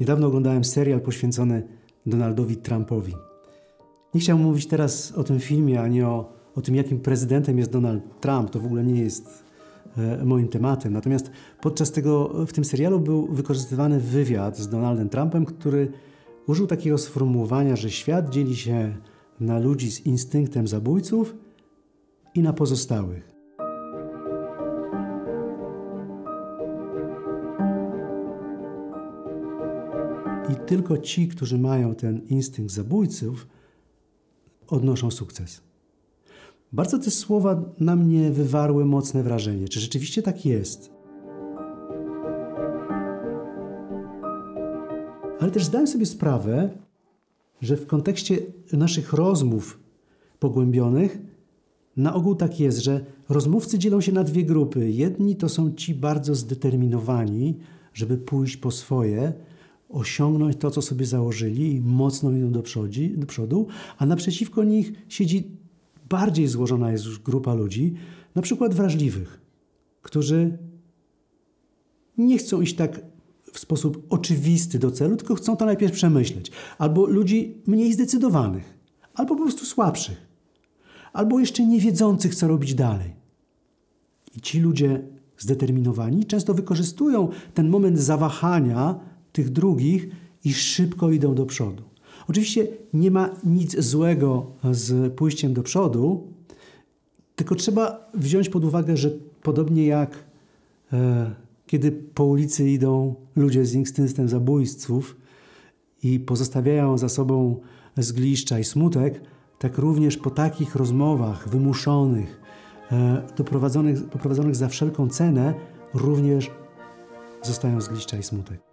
Niedawno oglądałem serial poświęcony Donaldowi Trumpowi. Nie chciałbym mówić teraz o tym filmie, ani o, o tym, jakim prezydentem jest Donald Trump. To w ogóle nie jest e, moim tematem. Natomiast podczas tego, w tym serialu był wykorzystywany wywiad z Donaldem Trumpem, który użył takiego sformułowania, że świat dzieli się na ludzi z instynktem zabójców i na pozostałych. I tylko ci, którzy mają ten instynkt zabójców, odnoszą sukces. Bardzo te słowa na mnie wywarły mocne wrażenie. Czy rzeczywiście tak jest? Ale też zdałem sobie sprawę, że w kontekście naszych rozmów pogłębionych na ogół tak jest, że rozmówcy dzielą się na dwie grupy. Jedni to są ci bardzo zdeterminowani, żeby pójść po swoje, osiągnąć to, co sobie założyli i mocno idą do, przodzi, do przodu, a naprzeciwko nich siedzi bardziej złożona jest już grupa ludzi, na przykład wrażliwych, którzy nie chcą iść tak w sposób oczywisty do celu, tylko chcą to najpierw przemyśleć. Albo ludzi mniej zdecydowanych, albo po prostu słabszych, albo jeszcze nie wiedzących, co robić dalej. I ci ludzie zdeterminowani często wykorzystują ten moment zawahania tych drugich i szybko idą do przodu. Oczywiście nie ma nic złego z pójściem do przodu, tylko trzeba wziąć pod uwagę, że podobnie jak e, kiedy po ulicy idą ludzie z instynktem zabójców i pozostawiają za sobą zgliszcza i smutek, tak również po takich rozmowach wymuszonych, e, doprowadzonych, poprowadzonych za wszelką cenę, również zostają zgliszcza i smutek.